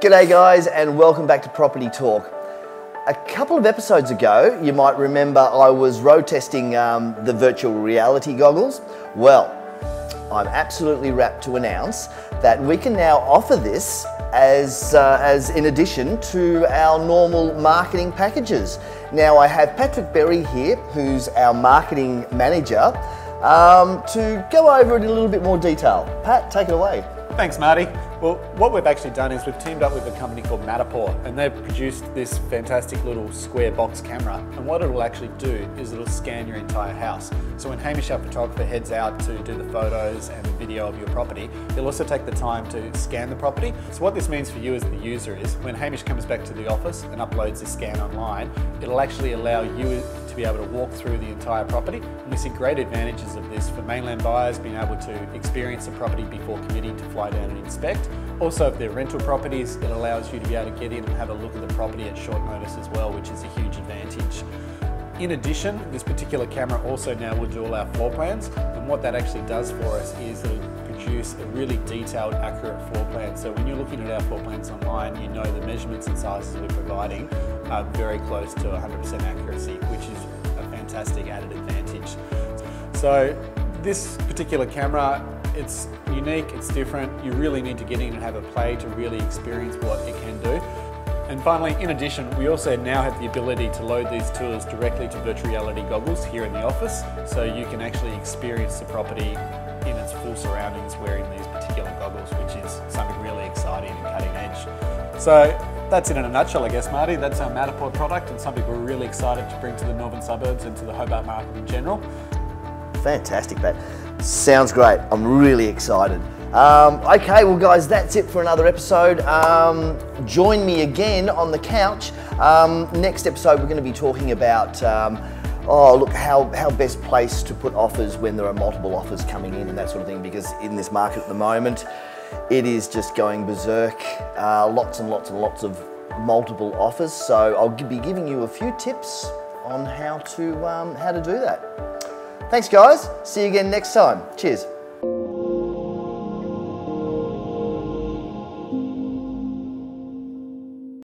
G'day guys and welcome back to Property Talk. A couple of episodes ago, you might remember I was road testing um, the virtual reality goggles. Well, I'm absolutely rapt to announce that we can now offer this as, uh, as in addition to our normal marketing packages. Now I have Patrick Berry here, who's our marketing manager, um, to go over it in a little bit more detail. Pat, take it away. Thanks, Marty. Well, what we've actually done is we've teamed up with a company called Matterport and they've produced this fantastic little square box camera. And what it will actually do is it'll scan your entire house. So when Hamish, our photographer, heads out to do the photos and the video of your property, he'll also take the time to scan the property. So what this means for you as the user is when Hamish comes back to the office and uploads the scan online, it'll actually allow you to be able to walk through the entire property. And we see great advantages of this for mainland buyers being able to experience the property before committing to fly down and inspect. Also, if they're rental properties, it allows you to be able to get in and have a look at the property at short notice as well, which is a huge advantage. In addition, this particular camera also now will do all our floor plans, and what that actually does for us is it'll produce a really detailed, accurate floor plan. So when you're looking at our floor plans online, you know the measurements and sizes we're providing are very close to 100% accuracy, which is a fantastic added advantage. So this particular camera, it's unique, it's different. You really need to get in and have a play to really experience what it can do. And finally, in addition, we also now have the ability to load these tours directly to virtual reality goggles here in the office, so you can actually experience the property in its full surroundings wearing these particular goggles, which is something really exciting and cutting edge. So that's it in a nutshell, I guess, Marty. That's our Matterport product and something we're really excited to bring to the northern suburbs and to the Hobart market in general. Fantastic, Pat. Sounds great. I'm really excited. Um, okay, well, guys, that's it for another episode. Um, join me again on the couch. Um, next episode, we're going to be talking about. Um, oh, look, how, how best placed to put offers when there are multiple offers coming in and that sort of thing, because in this market at the moment, it is just going berserk. Uh, lots and lots and lots of multiple offers. So I'll be giving you a few tips on how to, um, how to do that. Thanks, guys. See you again next time. Cheers.